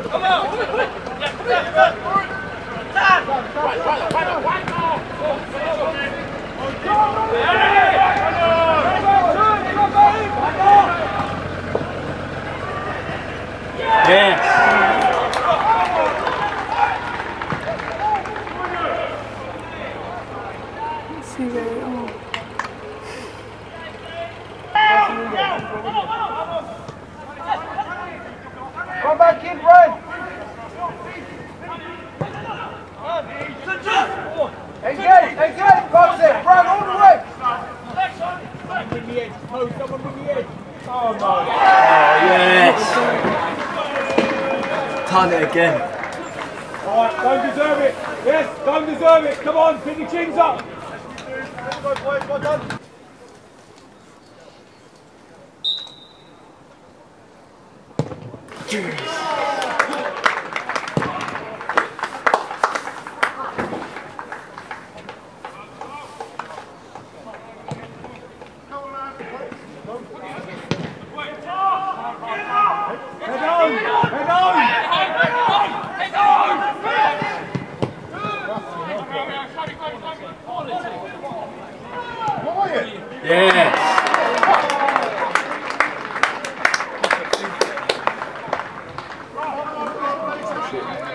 See very oh. Come back in, Brent. Engage, engage, box it, Brent, all the way. Yes. Done it again. Alright, don't deserve it. Yes, don't deserve it. Come on, pick your chins up. Well done. Cheers. Yeah. 谢谢。